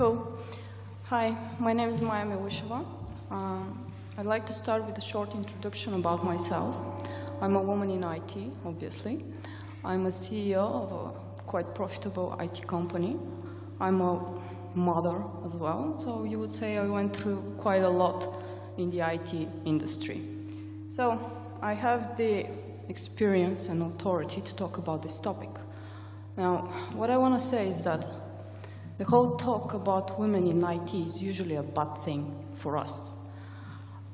Cool. Hi, my name is Maya Milusheva. Um, I'd like to start with a short introduction about myself. I'm a woman in IT, obviously. I'm a CEO of a quite profitable IT company. I'm a mother as well, so you would say I went through quite a lot in the IT industry. So I have the experience and authority to talk about this topic. Now, what I want to say is that the whole talk about women in IT is usually a bad thing for us.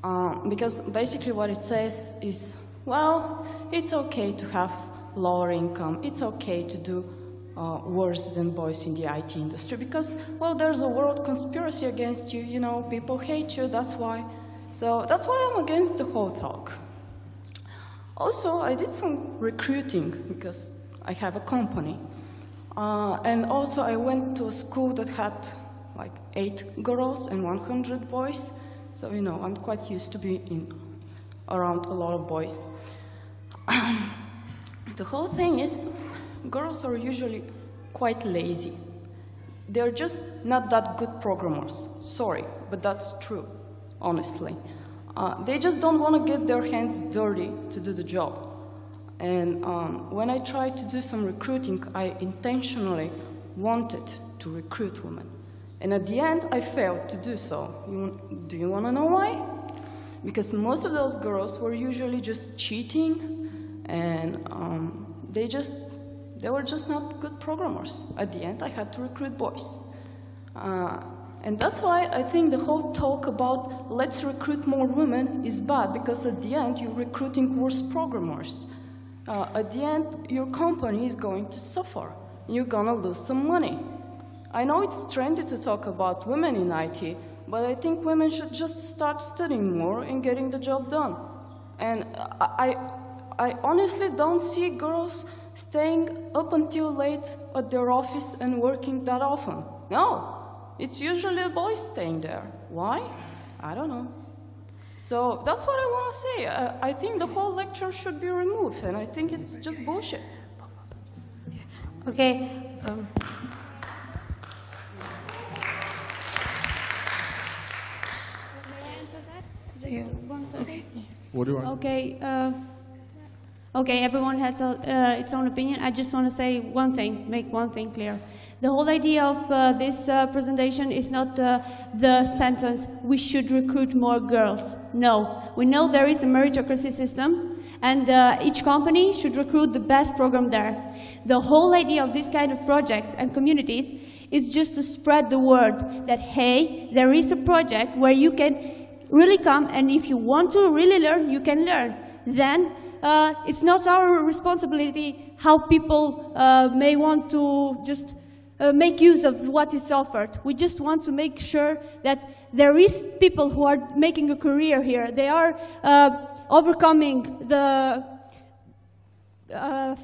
Uh, because basically what it says is, well, it's okay to have lower income, it's okay to do uh, worse than boys in the IT industry because, well, there's a world conspiracy against you, you know, people hate you, that's why. So that's why I'm against the whole talk. Also, I did some recruiting because I have a company. Uh, and also I went to a school that had like eight girls and 100 boys. So, you know, I'm quite used to being in, around a lot of boys. the whole thing is, girls are usually quite lazy. They're just not that good programmers. Sorry, but that's true, honestly. Uh, they just don't want to get their hands dirty to do the job. And um, when I tried to do some recruiting, I intentionally wanted to recruit women. And at the end, I failed to do so. You, do you want to know why? Because most of those girls were usually just cheating, and um, they just they were just not good programmers. At the end, I had to recruit boys. Uh, and that's why I think the whole talk about let's recruit more women is bad, because at the end, you're recruiting worse programmers uh, at the end, your company is going to suffer. You're going to lose some money. I know it's trendy to talk about women in IT, but I think women should just start studying more and getting the job done. And I, I honestly don't see girls staying up until late at their office and working that often. No, it's usually the boys staying there. Why? I don't know. So that's what I want to say. Uh, I think the whole lecture should be removed, and I think it's just bullshit. Okay. Um. May I answer that? Just yeah. one second. What do you want? Okay. Uh, okay, everyone has a, uh, its own opinion. I just want to say one thing, make one thing clear. The whole idea of uh, this uh, presentation is not uh, the sentence, we should recruit more girls. No. We know there is a meritocracy system, and uh, each company should recruit the best program there. The whole idea of this kind of projects and communities is just to spread the word that, hey, there is a project where you can really come, and if you want to really learn, you can learn. Then uh, it's not our responsibility how people uh, may want to just uh, make use of what is offered. We just want to make sure that there is people who are making a career here. They are uh, overcoming the uh, uh,